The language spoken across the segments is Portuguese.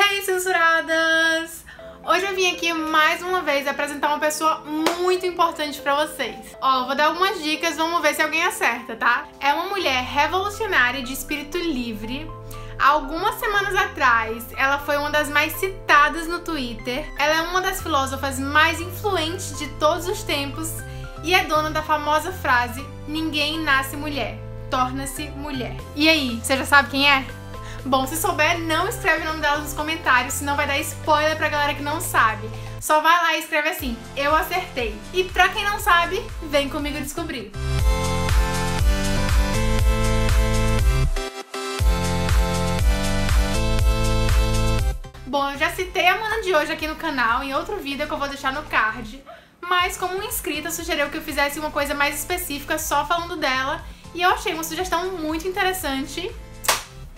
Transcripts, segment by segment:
Hey, censuradas! Hoje eu vim aqui mais uma vez apresentar uma pessoa muito importante pra vocês. Ó, vou dar algumas dicas, vamos ver se alguém acerta, tá? É uma mulher revolucionária de espírito livre. Algumas semanas atrás, ela foi uma das mais citadas no Twitter. Ela é uma das filósofas mais influentes de todos os tempos e é dona da famosa frase: Ninguém nasce mulher, torna-se mulher. E aí, você já sabe quem é? Bom, se souber, não escreve o nome dela nos comentários, senão vai dar spoiler pra galera que não sabe. Só vai lá e escreve assim, eu acertei. E pra quem não sabe, vem comigo descobrir. Bom, eu já citei a mana de hoje aqui no canal, em outro vídeo que eu vou deixar no card. Mas como inscrita sugeriu que eu fizesse uma coisa mais específica só falando dela, e eu achei uma sugestão muito interessante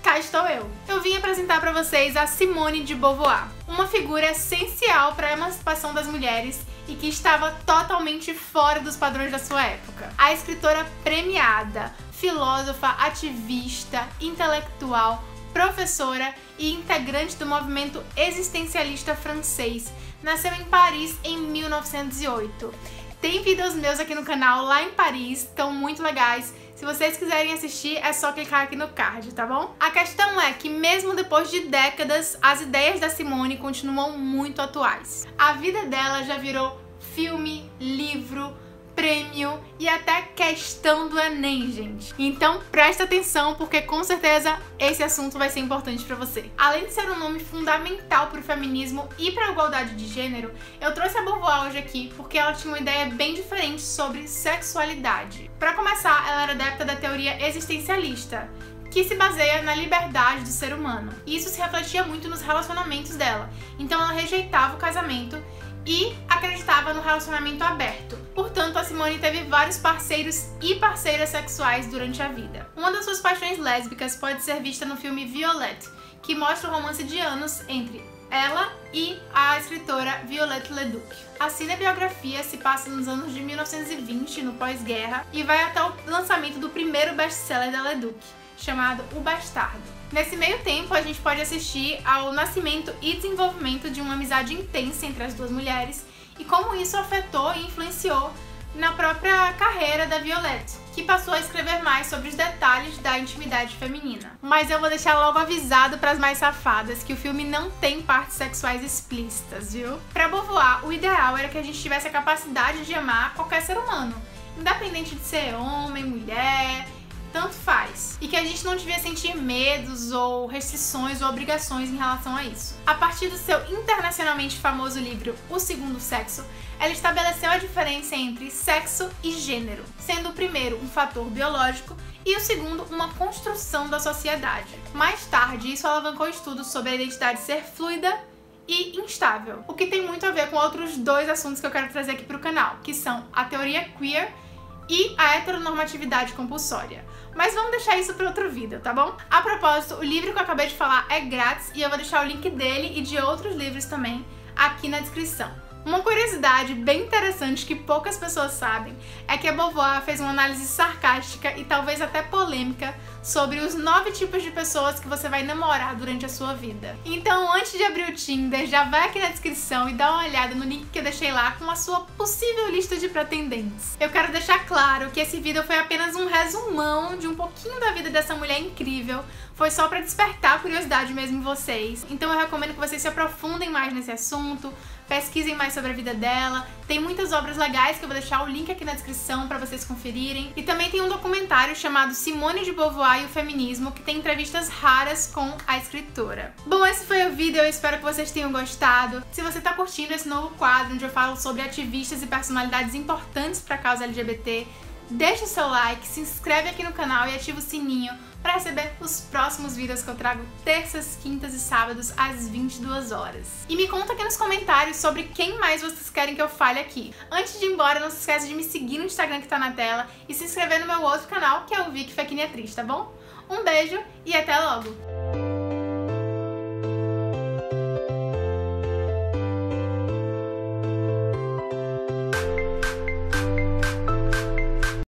cá estou eu. Eu vim apresentar para vocês a Simone de Beauvoir, uma figura essencial para a emancipação das mulheres e que estava totalmente fora dos padrões da sua época. A escritora premiada, filósofa, ativista, intelectual, professora e integrante do movimento existencialista francês, nasceu em Paris em 1908. Tem vídeos meus aqui no canal lá em Paris, estão muito legais. Se vocês quiserem assistir, é só clicar aqui no card, tá bom? A questão é que mesmo depois de décadas, as ideias da Simone continuam muito atuais. A vida dela já virou filme, livro, prêmio e até questão do Enem, gente. Então presta atenção porque com certeza esse assunto vai ser importante para você. Além de ser um nome fundamental para o feminismo e para a igualdade de gênero, eu trouxe a Beauvoir hoje aqui porque ela tinha uma ideia bem diferente sobre sexualidade. Para começar, ela era adepta da teoria existencialista, que se baseia na liberdade do ser humano. E isso se refletia muito nos relacionamentos dela. Então ela rejeitava o casamento e acreditava no relacionamento aberto. Portanto, a Simone teve vários parceiros e parceiras sexuais durante a vida. Uma das suas paixões lésbicas pode ser vista no filme Violette, que mostra o romance de anos entre ela e a escritora Violette Leduc. A cinebiografia se passa nos anos de 1920, no pós-guerra, e vai até o lançamento do primeiro best-seller da Leduc, chamado O Bastardo. Nesse meio tempo, a gente pode assistir ao nascimento e desenvolvimento de uma amizade intensa entre as duas mulheres e como isso afetou e influenciou na própria carreira da Violette, que passou a escrever mais sobre os detalhes da intimidade feminina. Mas eu vou deixar logo avisado para as mais safadas que o filme não tem partes sexuais explícitas, viu? Para Beauvoir, o ideal era que a gente tivesse a capacidade de amar qualquer ser humano, independente de ser homem, mulher, que a gente não devia sentir medos ou restrições ou obrigações em relação a isso. A partir do seu internacionalmente famoso livro O Segundo Sexo, ela estabeleceu a diferença entre sexo e gênero, sendo o primeiro um fator biológico e o segundo uma construção da sociedade. Mais tarde, isso alavancou estudos sobre a identidade ser fluida e instável, o que tem muito a ver com outros dois assuntos que eu quero trazer aqui para o canal, que são a teoria queer e a heteronormatividade compulsória. Mas vamos deixar isso para outro vídeo, tá bom? A propósito, o livro que eu acabei de falar é grátis e eu vou deixar o link dele e de outros livros também aqui na descrição. Uma curiosidade bem interessante que poucas pessoas sabem é que a Beauvoir fez uma análise sarcástica e talvez até polêmica sobre os nove tipos de pessoas que você vai namorar durante a sua vida. Então, antes de abrir o Tinder, já vai aqui na descrição e dá uma olhada no link que eu deixei lá com a sua possível lista de pretendentes. Eu quero deixar claro que esse vídeo foi apenas um resumão de um pouquinho da vida dessa mulher incrível, foi só para despertar a curiosidade mesmo em vocês. Então eu recomendo que vocês se aprofundem mais nesse assunto, pesquisem mais sobre a vida dela. Tem muitas obras legais que eu vou deixar o link aqui na descrição para vocês conferirem. E também tem um documentário chamado Simone de Beauvoir e o Feminismo, que tem entrevistas raras com a escritora. Bom, esse foi o vídeo, eu espero que vocês tenham gostado. Se você está curtindo esse novo quadro onde eu falo sobre ativistas e personalidades importantes para a causa LGBT, deixa o seu like, se inscreve aqui no canal e ativa o sininho para receber os próximos vídeos que eu trago terças, quintas e sábados às 22 horas. E me conta aqui nos comentários sobre quem mais vocês querem que eu fale aqui. Antes de ir embora, não se esqueça de me seguir no Instagram que tá na tela e se inscrever no meu outro canal, que é o Vic Fequiniatriz, tá bom? Um beijo e até logo!